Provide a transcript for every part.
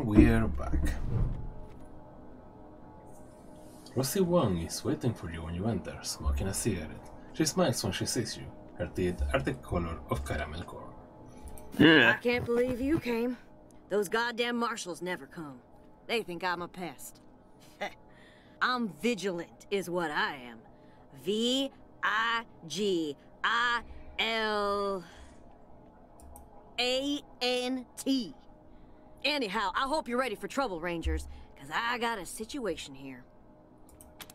And we're back. Rosie Wong is waiting for you when you enter, smoking a cigarette. She smiles when she sees you. Her teeth are the color of caramel corn. I can't believe you came. Those goddamn marshals never come. They think I'm a pest. I'm vigilant, is what I am. V I G I L A N T. Anyhow, I hope you're ready for trouble, Rangers, because I got a situation here.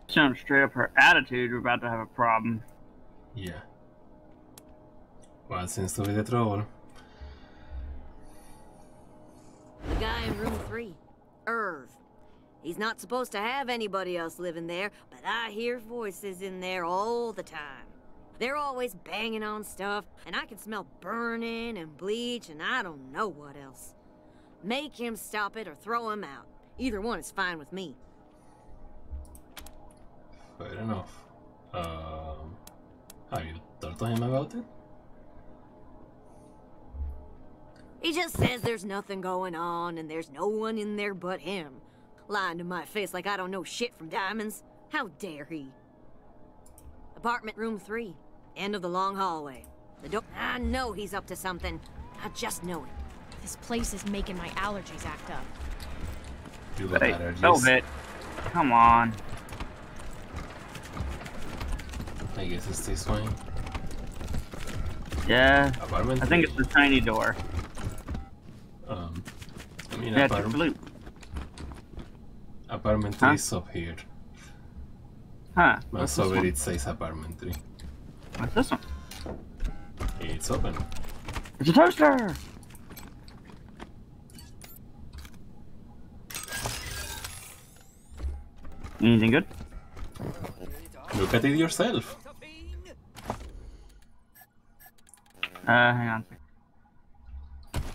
Sounds straight up her attitude. We're about to have a problem. Yeah. Well, seems to be the trouble? The guy in room three, Irv. He's not supposed to have anybody else living there, but I hear voices in there all the time. They're always banging on stuff, and I can smell burning and bleach and I don't know what else. Make him stop it or throw him out. Either one is fine with me. Fair enough. Um, have you talked to him about it? He just says there's nothing going on and there's no one in there but him. Lying to my face like I don't know shit from diamonds. How dare he? Apartment room three. End of the long hallway. The door. I know he's up to something. I just know it. This place is making my allergies act up. You got Hey, allergies. Velvet. Come on. I guess it's this one. Yeah. Apartment. I think it's the tiny door. Um, I mean, Yeah, apartment, blue. apartment Huh? 3 is up here. Huh. Once What's over one? it says apartment 3. What's this one? It's open. It's a toaster! Anything good? Look at it yourself. Uh, hang on.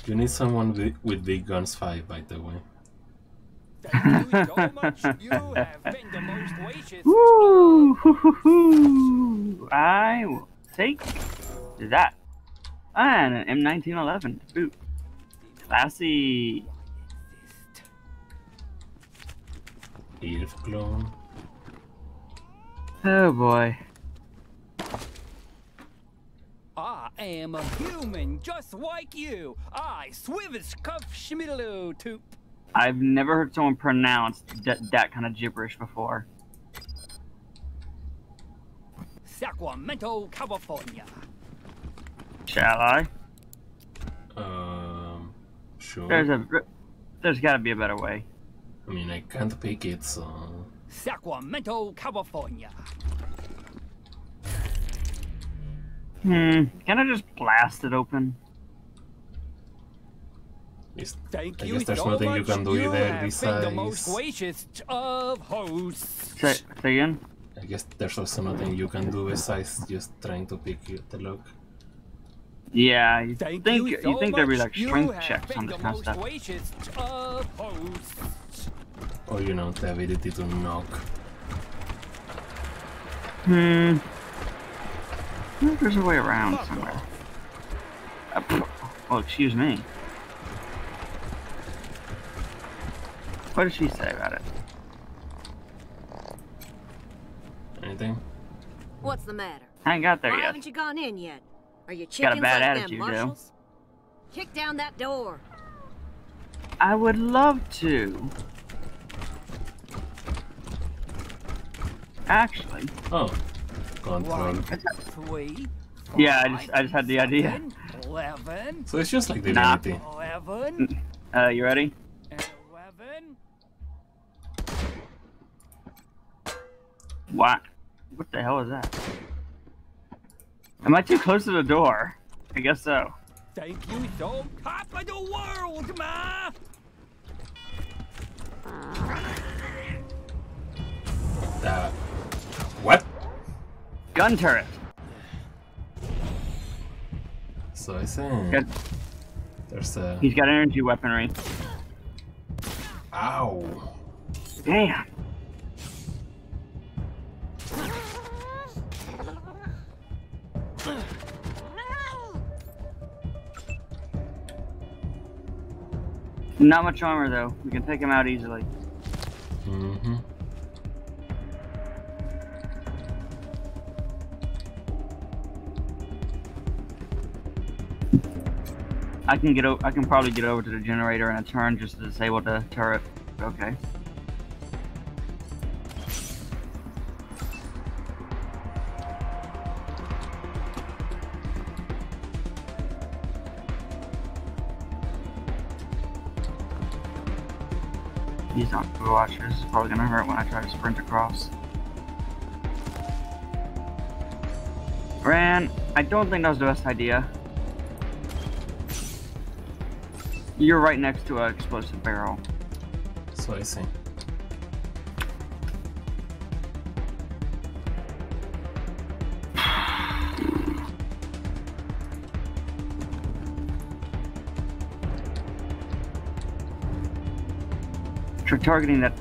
You need someone with, with big guns 5, by the way. Thank you so much. You have been the most gracious. Woo! hoo, hoo, hoo. I will take that. And an M1911 to boot. Classy. Elf clone. Oh boy. I am a human just like you. I Swiviscuff Schmiddle Toop. I've never heard someone pronounce that, that kind of gibberish before. Sacramento, California. Shall I? Um, sure. There's a. There's got to be a better way. I mean, I can't pick it, so. Sacramento, California. Hmm. Can I just blast it open? It's, Thank I you guess there's so nothing you can do you either have been the most besides- gracious of hosts. Say, say again? I guess there's also nothing you can do besides just trying to pick the lock. Yeah, you Thank think you you, think there'd be like strength have checks been on the this kind of most stuff. Gracious. Or, you know, the ability to knock. Hmm. I think there's a way around somewhere. off. Pff, oh, excuse me. What did she say about it? Anything? What's the matter? I ain't got there Why yet. haven't you gone in yet? Are you chickens Got a chickens bad like attitude, them though. marshals? Kick down that door. I would love to. Actually, Oh. Control. One, three, Yeah, I just- I just had the idea. seven, Eleven, So it's just like the Nah. ability. eleven, uh, you ready? eleven. What? What the hell is that? Am I too close to the door? I guess so. Thank you so top of the world, ma. Gun turret. So I say Good. there's a. He's got energy weaponry. Ow! Damn. Not much armor though. We can take him out easily. Mm-hmm. I can get I can probably get over to the generator in a turn just to disable the turret. Okay. He's on. This is probably gonna hurt when I try to sprint across. Ran, I don't think that was the best idea. You're right next to an explosive barrel. So I see. Try targeting that.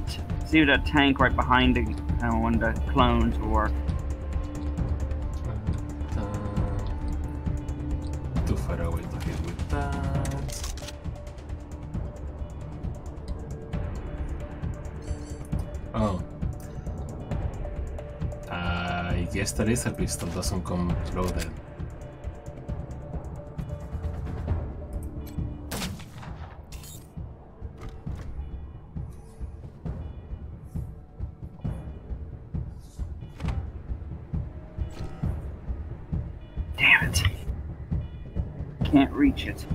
See that tank right behind the, uh, one of the clones will work. The laser pistol doesn't come loaded. Damn it. Can't reach it.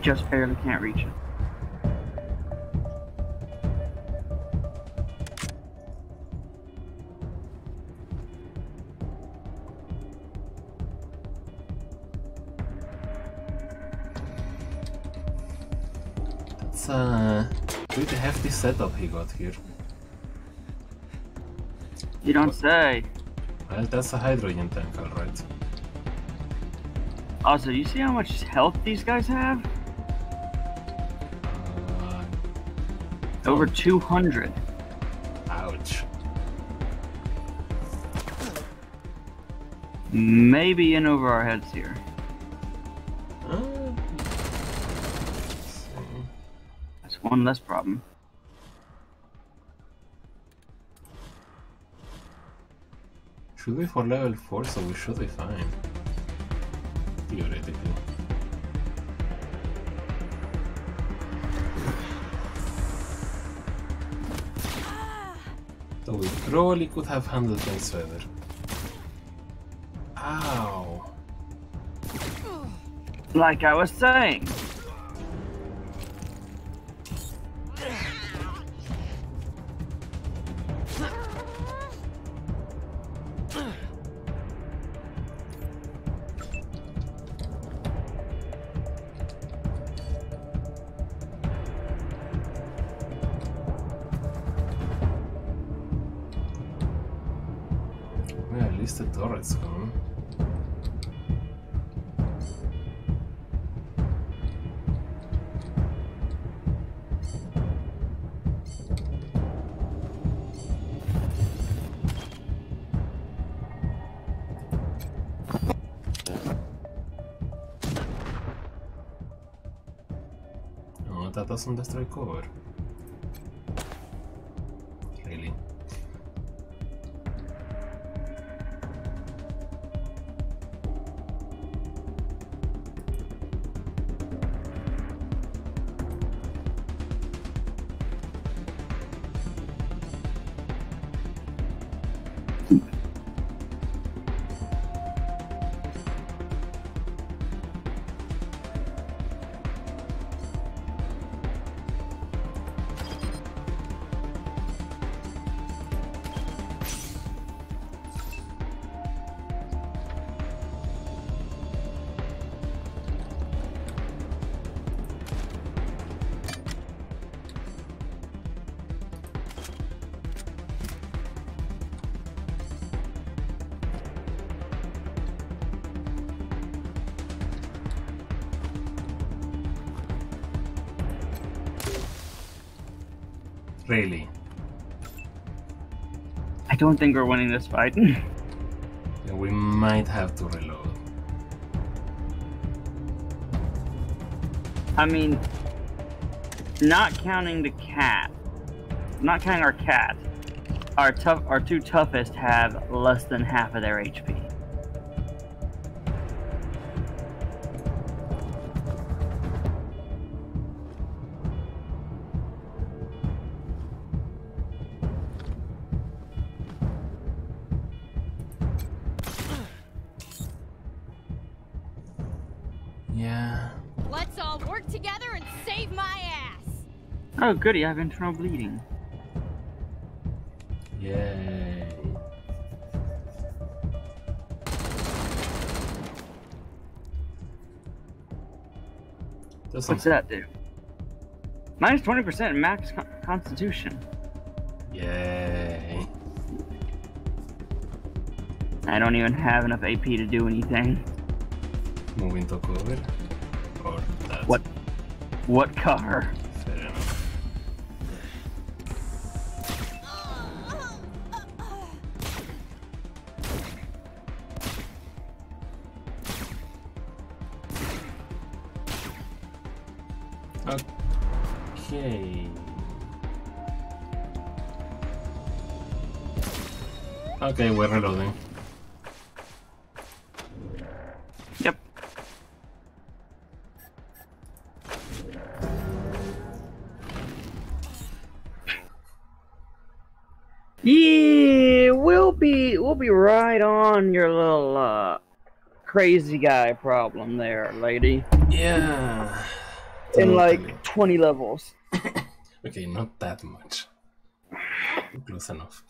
Just barely can't reach it. It's a pretty hefty setup he got here. You don't say. Well, that's a hydrogen tank, alright. Also, you see how much health these guys have? Uh, Over 200. ouch. Maybe in over our heads here. One less problem. should be for level 4, so we should be fine. Theoretically. So we probably could have handled things better. Ow. Like I was saying. Doesn't destroy cover. Really? Really? I don't think we're winning this fight. Then we might have to reload. I mean, not counting the cat, not counting our cat, our tough, our two toughest have less than half of their HP. Oh, goody! I have internal bleeding. Yay. Does What's that do? Minus twenty percent max con- Constitution. Yay. I don't even have enough AP to do anything. Moving to cover. Or that. What? What car? Okay, we're reloading. Yep. Yeah, we'll be we'll be right on your little uh crazy guy problem there, lady. Yeah. In Totally. like twenty levels. Okay, not that much. Close enough.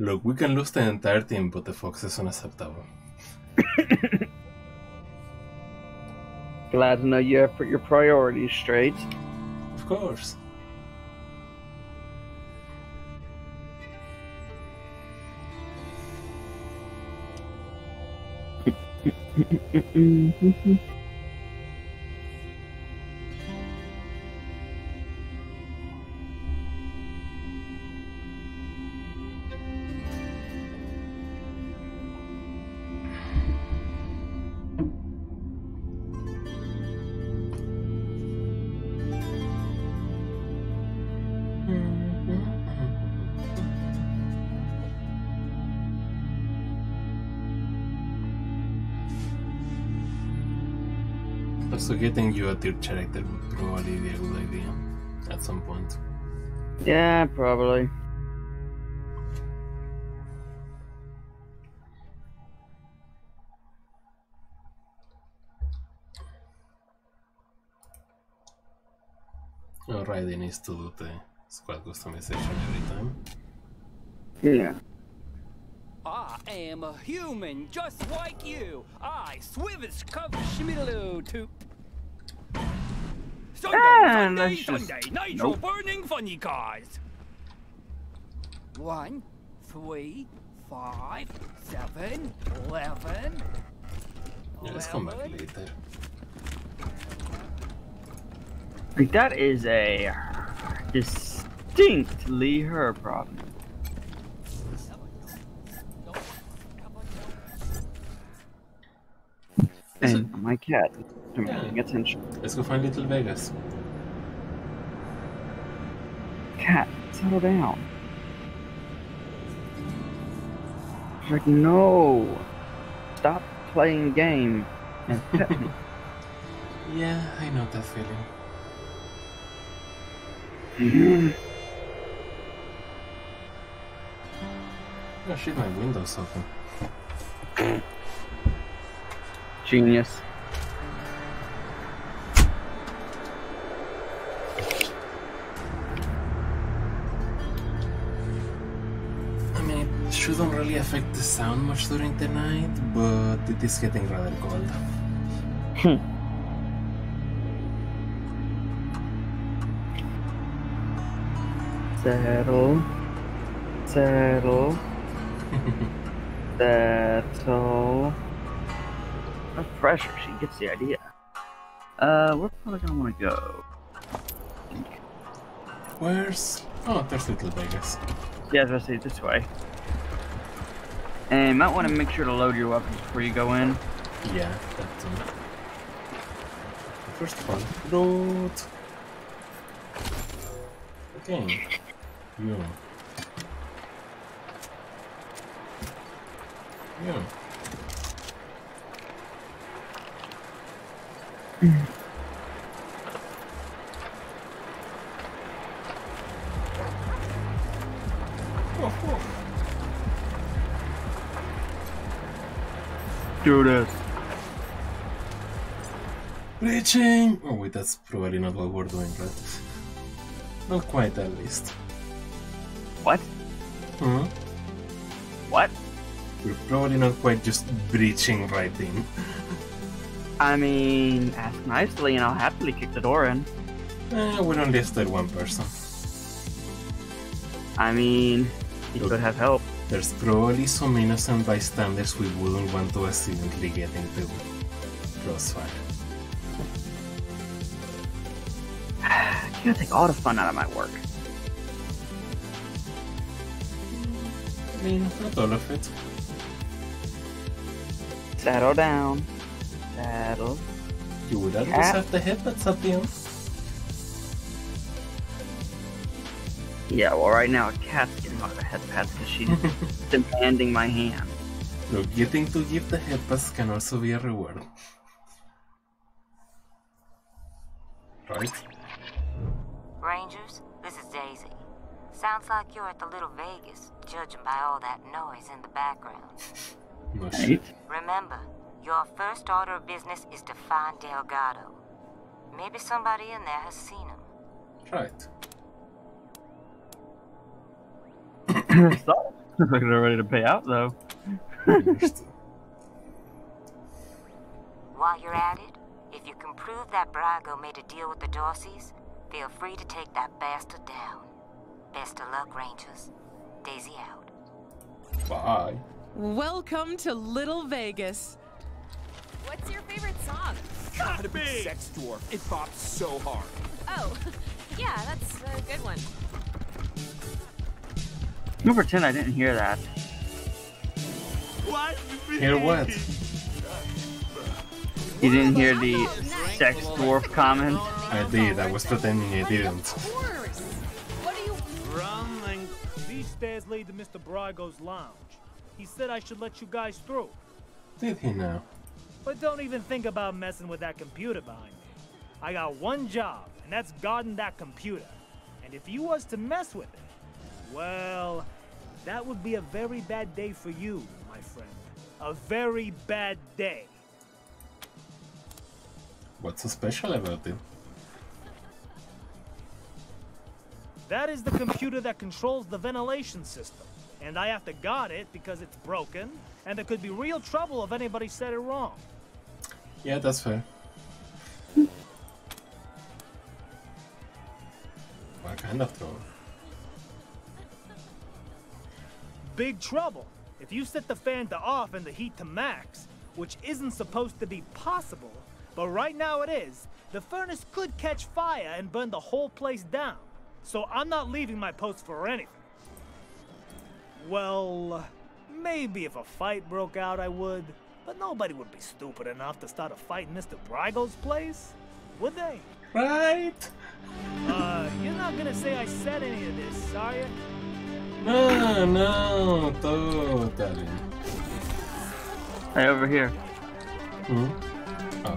Look, we can lose the entire team, but the Fox is unacceptable. Glad to know you have put your priorities straight. Of course. Also, getting you a third character would probably be a good idea at some point. Yeah, probably. Oh, Alright, needs to do the squad customization every time. Yeah. I am a human just like you. I Swivis Schmiddle to. Sunday, Sunday, let's just- Sunday, nitro nope. burning funny cars. One, three, five, seven, eleven. Yeah, let's come back later. Like that is a distinctly her problem. And my cat demanding attention. Let's go find Little Vegas. Cat, settle down. She's like, no. Stop playing game and pet me. Yeah, I know that feeling. Oh shit, my window's open. Genius. Affect the sound much during the night, but it is getting rather cold. Settle. Settle. Settle. No pressure, she gets the idea. Uh, we're probably gonna wanna go. Where's... Oh, there's Little Vegas. Yeah, I was gonna say this way. And you might wanna make sure to load your weapons before you go in. Yeah, that too. First one. Loot. Okay. Yeah. You. Do this. Reaching! Oh wait, that's probably not what we're doing, right? Not quite at least. What? Hmm? What? We're probably not quite just breaching right in. I mean, ask nicely and I'll happily kick the door in. Eh, we only listed one person. I mean, he Look. could have help. There's probably some innocent bystanders we wouldn't want to accidentally get into crossfire. You gotta take all the fun out of my work. I mean, not all of it. Settle down. Settle. You would always Ah. have to hit at the end. Yeah, well, right now a cat's getting all the head pats because she's demanding my hand. Look, getting to give the headbats can also be a reward. Right? Rangers, this is Daisy. Sounds like you're at the Little Vegas, judging by all that noise in the background. No shit. Right? Remember, your first order of business is to find Delgado. Maybe somebody in there has seen him. Right. So, looks like they're ready to pay out though. While you're at it, if you can prove that Brygo made a deal with the Dorseys, feel free to take that bastard down. Best of luck, Rangers. Daisy out. Bye. Welcome to Little Vegas. What's your favorite song? Gotta be sex dwarf. It bops so hard. Oh, yeah, that's a good one. I'm gonna pretend I didn't hear that. Hear what? You didn't hear the sex dwarf comment? I did, I was pretending I didn't. Of. What are you? These stairs lead to Mr. Brygo's lounge. He said I should let you guys through. Did he now? But don't even think about messing with that computer behind me. I got one job, and that's guarding that computer. And if you was to mess with it, well, that would be a very bad day for you, my friend. A very bad day. What's so special about it? That is the computer that controls the ventilation system. And I have to guard it because it's broken, and there could be real trouble if anybody said it wrong. Yeah, that's fair. What kind of trouble? Big trouble. If you set the fan to off and the heat to max, which isn't supposed to be possible, but right now it is, the furnace could catch fire and burn the whole place down. So I'm not leaving my post for anything. Well, maybe if a fight broke out, I would, but nobody would be stupid enough to start a fight in Mr. Brygo's place, would they? Right? Uh, you're not gonna say I said any of this, are you? No, no, totally. Hey, over here. Hmm? Oh,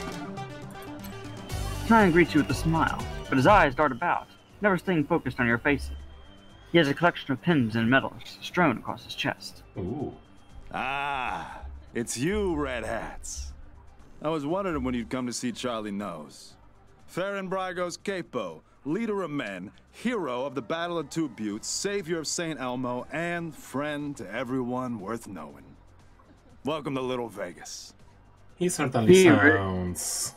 Try and greet you with a smile, but his eyes dart about, never staying focused on your faces. He has a collection of pins and medals strewn across his chest. ooh. Ah, it's you, Red Hats. I was wondering when you'd come to see Charlie Nose. Faran Brygo's capo, leader of men, hero of the Battle of Two Buttes, savior of St. Elmo, and friend to everyone worth knowing. Welcome to Little Vegas. He certainly He sounds.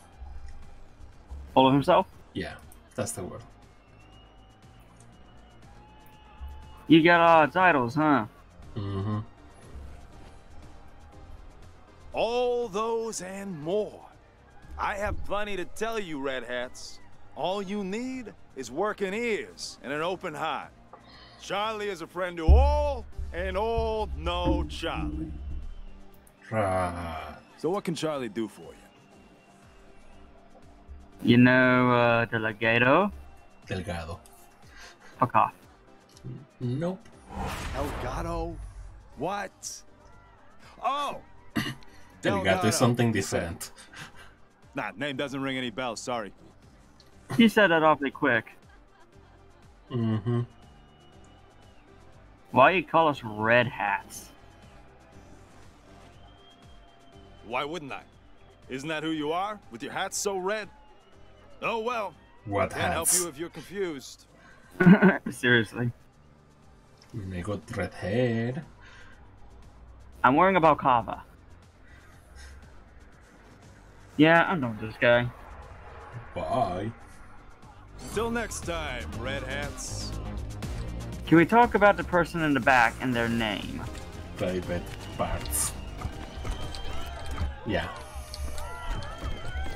Full of himself? Yeah, that's the word. You got all titles, huh? Mm-hmm. All those and more. I have plenty to tell you, Red Hats. All you need is working ears and an open heart. Charlie is a friend to all, and all know Charlie. Right. So what can Charlie do for you? You know, uh, Delegado? Delgado. Fuck off. Nope. Elgato? What? Oh! Delgado is something different. Nah, name doesn't ring any bells, sorry. He said that awfully quick. Mm-hmm. Why you call us red hats? Why wouldn't I? Isn't that who you are? With your hat so red? Oh well. What Can't help you if you're confused. Seriously. I got red hair. I'm wearing a balaclava. Yeah, I'm done with this guy. Bye. Till next time, red hats. Can we talk about the person in the back and their name? David parts. Yeah.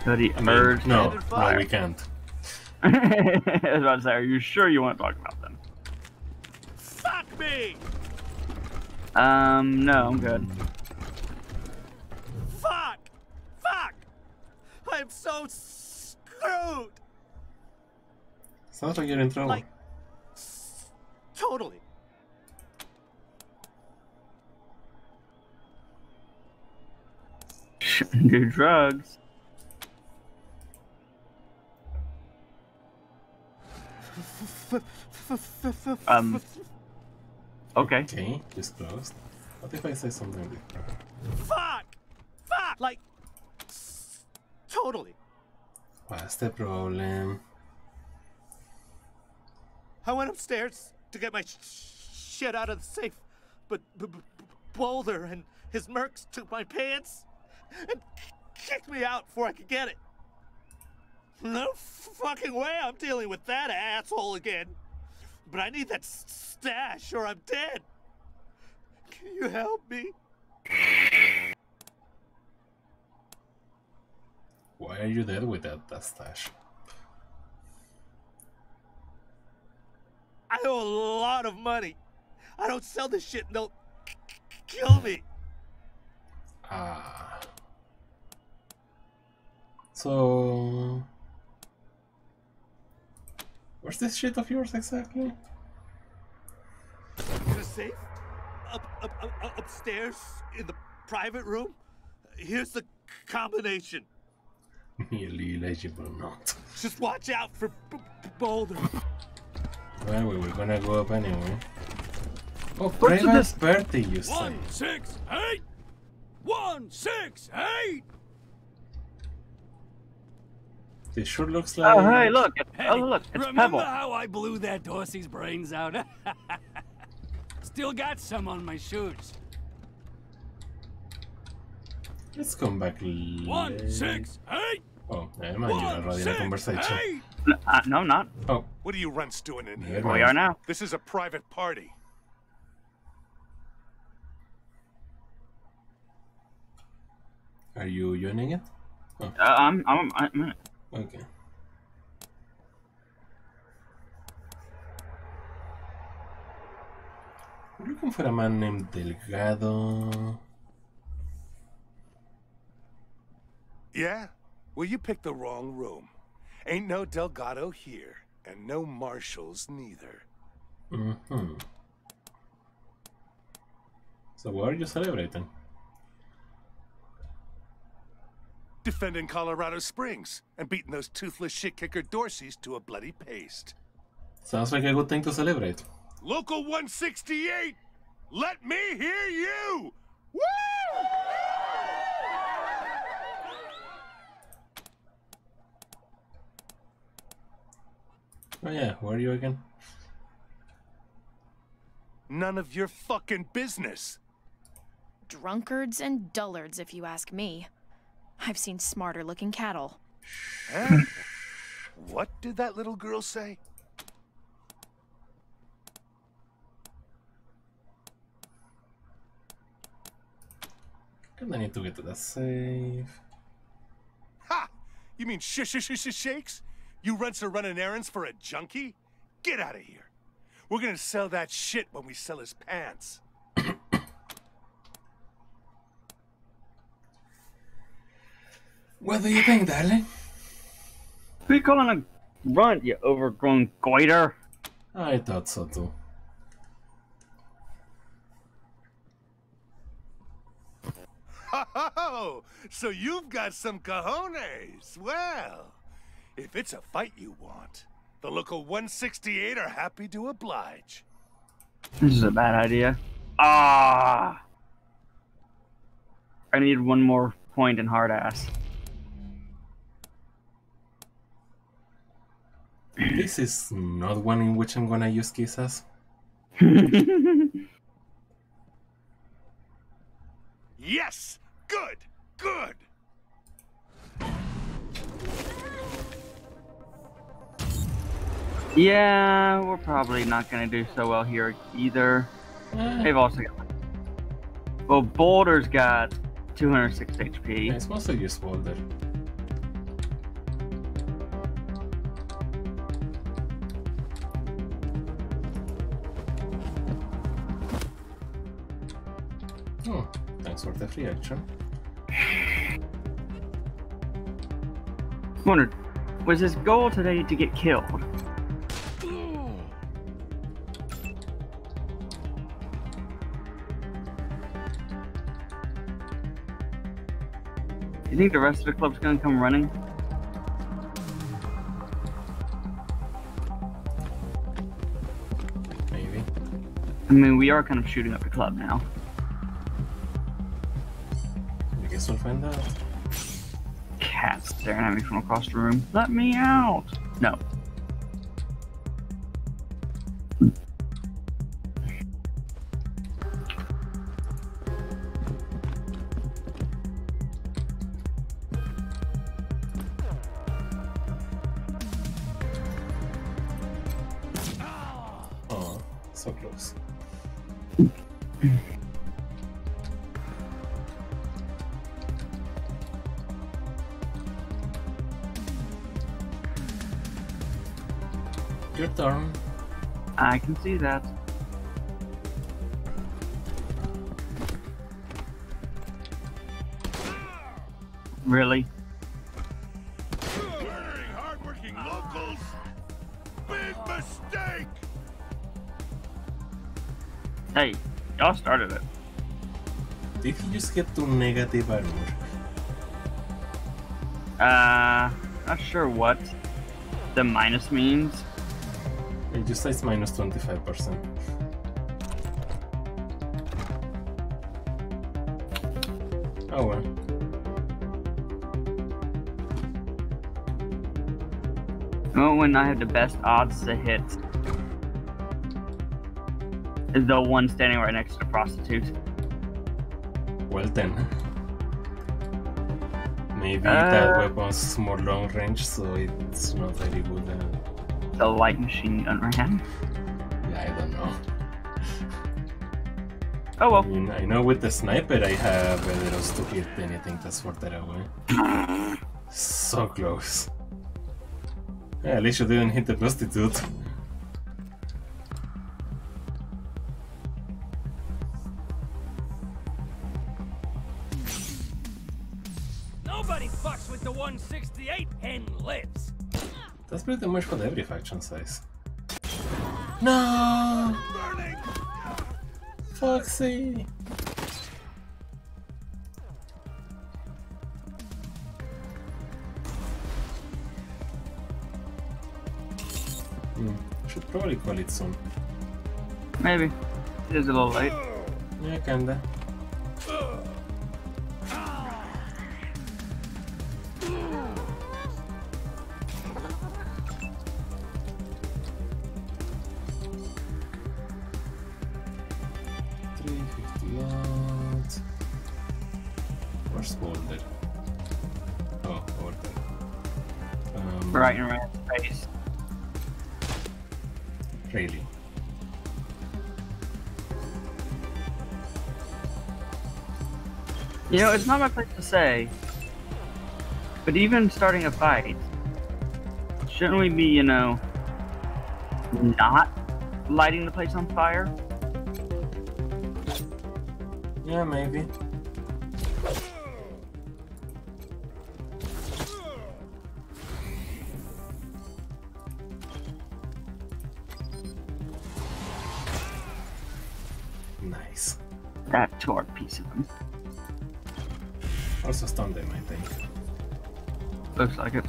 Could he I mean, emerge? no, no, we can't. I was about to say, are you sure you want to talk about them? Fuck me! Um, no, I'm good. Fuck! Fuck! I'm so screwed! Sounds like you're in trouble. Like, totally. Do drugs. Um. Okay. Okay, disclosed. What if I say something different? Fuck! Fuck! Like, totally. What's the problem? I went upstairs to get my sh- shit out of the safe, but B- B- Boulder and his mercs took my pants and kicked me out before I could get it. No fucking way I'm dealing with that asshole again. But I need that stash or I'm dead. Can you help me? Why are you there with that, that stash? I owe a lot of money. I don't sell this shit and they'll kill me. Ah. So. Where's this shit of yours exactly? In a safe? Up, up, up, up- upstairs in the private room? Here's the combination. Nearly illegible not. Just watch out for B- B- Boulder. Well, we were gonna go up anyway. Oh, What's private this- birthday, you say? One, six, eight! One, six, eight! This sure looks oh, like. Oh, hey, look. It's, Hey, oh, look. It's remember Pebble. how I blew that Dorsey's brains out? Still got some on my shoes. Let's come back. One, late. six, eight! Oh, never mind, you're One, already in a conversation. eight! N- uh, no, I'm not. Oh, What are you runts doing in here? never We are now. This is a private party. Are you joining it? Uh, I'm, I'm, I'm in it. Okay. We're looking for a man named Delgado. Yeah? Well, you picked the wrong room. Ain't no Delgado here, and no marshals neither. Mm-hmm. So what are you celebrating? Defending Colorado Springs and beating those toothless shit-kicker Dorseys to a bloody paste. Sounds like a good thing to celebrate. Local 168! Let me hear you! Woo! Oh yeah, where are you again? None of your fucking business. Drunkards and dullards, if you ask me. I've seen smarter looking cattle. Huh? what did that little girl say? And I need to get to the safe. Ha! You mean sh sh sh sh shakes? You runts are running errands for a junkie? Get out of here. We're gonna sell that shit when we sell his pants. What do you think, darling? Who you calling a grunt, you overgrown goiter? I thought so too. Oh, so you've got some cojones. Well, if it's a fight you want, the local 168 are happy to oblige. This is a bad idea. Ah! I need one more point in hard ass. This is not one in which I'm gonna use kisses. Yes! Good! Good! Yeah, we're probably not gonna do so well here either. They've also got. Well, Boulder's got 206 HP. It's mostly just Boulder. Oh, thanks for the free action. Wondered, was his goal today to get killed? Think the rest of the club's gonna come running? Maybe. I mean, we are kind of shooting up the club now. I guess we'll find out. Cat staring at me from across the room. Let me out! No. See that. Really? Murdering hardworking locals? Big mistake! Hey, y'all started it. Did you just get to negative armor? Uh, not sure what the minus means. It just says minus 25%. Oh well. Oh, when I have the best odds to hit is the one standing right next to the prostitute. Well then. Maybe Uh. that weapon's more long range, so it's not very good. Uh, The light machine gun ran. yeah, I don't know. Oh I well. mean, I know with the sniper I have a Veleros to hit anything that's further away. So close. Yeah, at least you didn't hit the prostitute. Pretty much what every faction says. No! Foxy! Hmm, should probably call it soon. Maybe. It is a little late. Yeah, kinda. know, it's not my place to say, but even starting a fight, shouldn't we be, you know, not lighting the place on fire? Yeah, maybe. Nice. That tore piece of him. I think. Looks like it.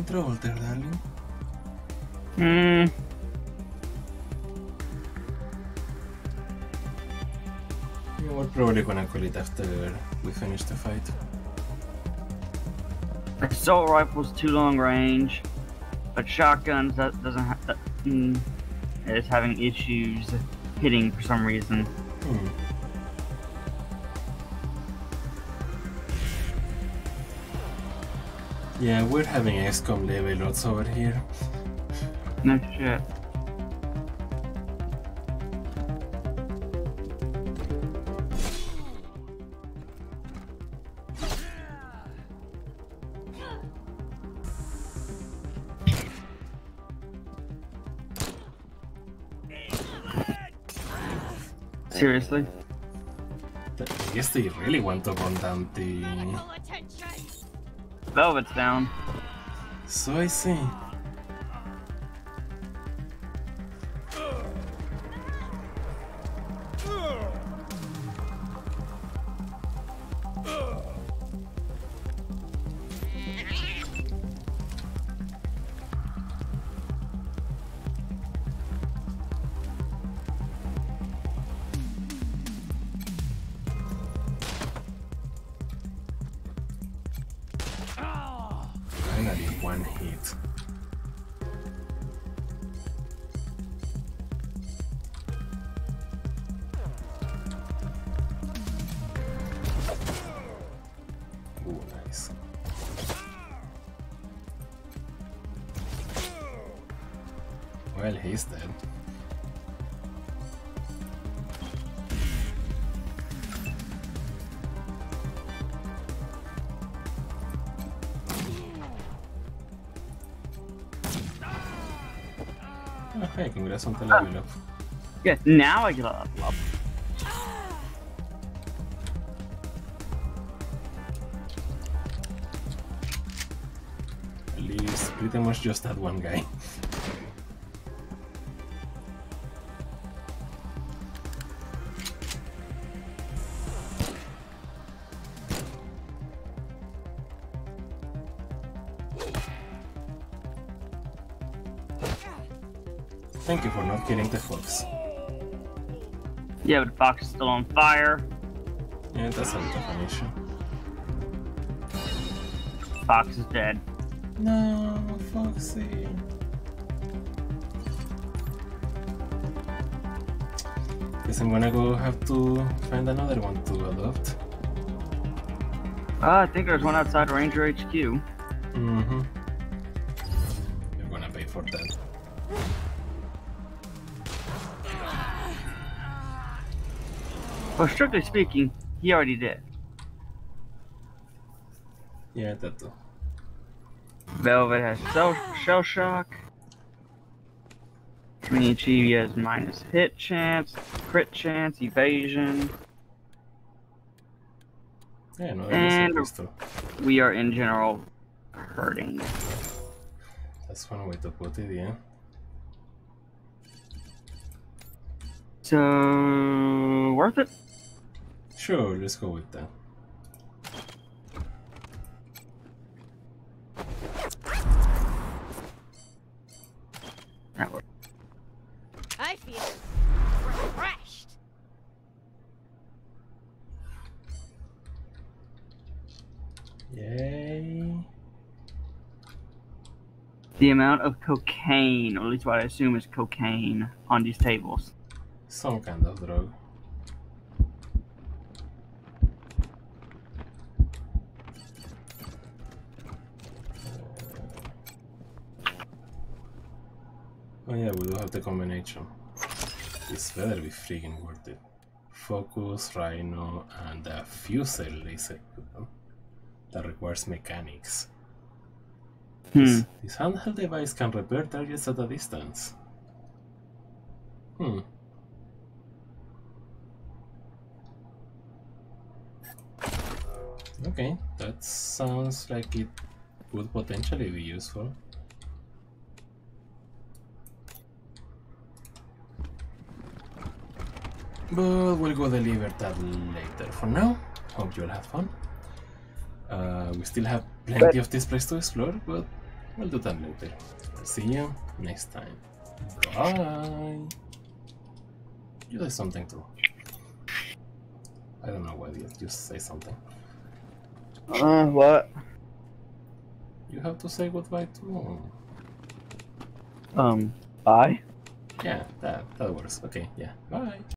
Having trouble there, darling. Hmm. Yeah, we're probably gonna call it after we finish the fight. Assault rifle's too long range, but shotguns that doesn't have that, mm, is having issues hitting for some reason. Hmm. Yeah, we're having XCOM level lots over here. No shit. Seriously? I guess they really want to run down the... Velvet's down. So I see. Oh, hey, congrats on the level up. Yeah, now I get a level up. At least pretty much just that one guy. For the fox. Yeah, but the fox is still on fire. Yeah, that's a bit of an issue. Fox is dead. No, Foxy. Guess I'm gonna go have to find another one to adopt. Uh, I think there's one outside Ranger HQ. Mm-hmm. You're gonna pay for that. Well, strictly speaking, he already did. Yeah, that too. Velvet has shell, shell shock. Minichi has minus hit chance, crit chance, evasion. Yeah, no, And we are in general hurting. That's one way to put it, yeah. So worth it? Sure, let's go with that. I feel refreshed. Yay. The amount of cocaine, or at least what I assume is cocaine, on these tables. Some kind of drug. Oh yeah, we do have the combination. This better be freaking worth it. Focus, Rhino, and a Fusel laser weapon that requires mechanics. This, this handheld device can repair targets at a distance. Hmm. Okay, that sounds like it would potentially be useful. But we'll go deliver that later. For now, hope you'll have fun. Uh, we still have plenty of this place to explore, but we'll do that later. See you next time. Bye! You say something too. I don't know why you just say something. Uh, what? You have to say goodbye too. Um, bye? Yeah, that, that works. Okay, yeah. Bye!